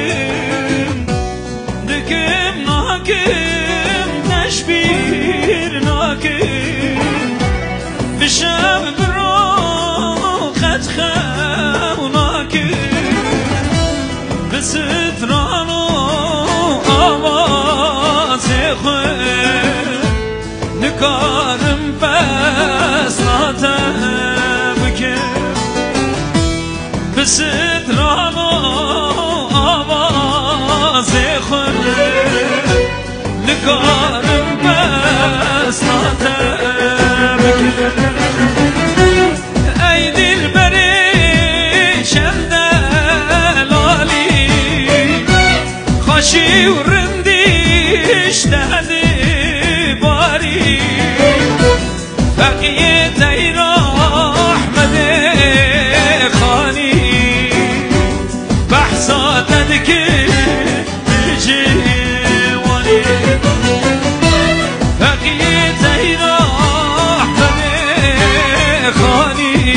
ناکم دکم ناکم نشبیر ناکم به شب برو خط خو ناکم به ستران و آواز نکارم پس ناتم بکم به خوشی و رندیش دهدی بقیه تیرا احمد خانی بحثات که جوانی بقیه تیرا احمد خانی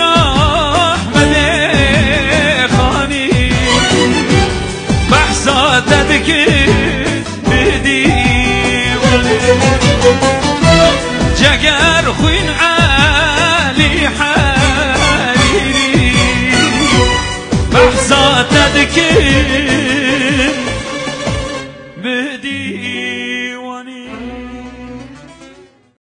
احمد خانی بحثات که بدی جگر خوین عالی حریری. بحثات دکی